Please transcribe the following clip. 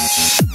you